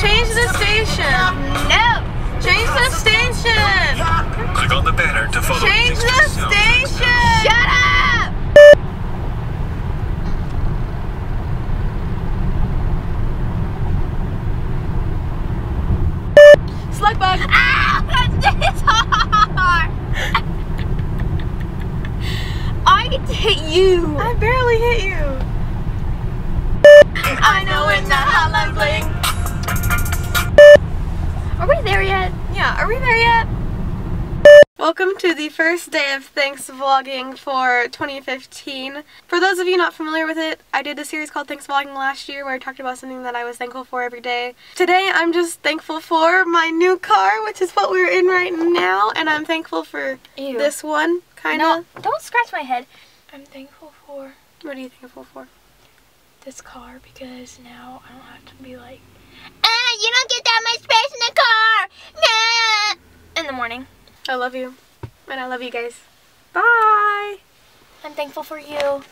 Change the station. No. Change the station. Click on the banner to follow Change the station. Shut up. Slug ah, bug. Ow, that's hard. I get to hit you. I barely hit you. I know when the hotline bling. Welcome to the first day of Thanks Vlogging for 2015. For those of you not familiar with it, I did a series called Thanks Vlogging last year where I talked about something that I was thankful for every day. Today I'm just thankful for my new car, which is what we're in right now, and I'm thankful for Ew. this one, kinda. No, of. don't scratch my head. I'm thankful for What are you thankful for? this car because now I don't have to be like Ah, you don't get that much space in the car. Nah. In the morning. I love you, and I love you guys. Bye! I'm thankful for you.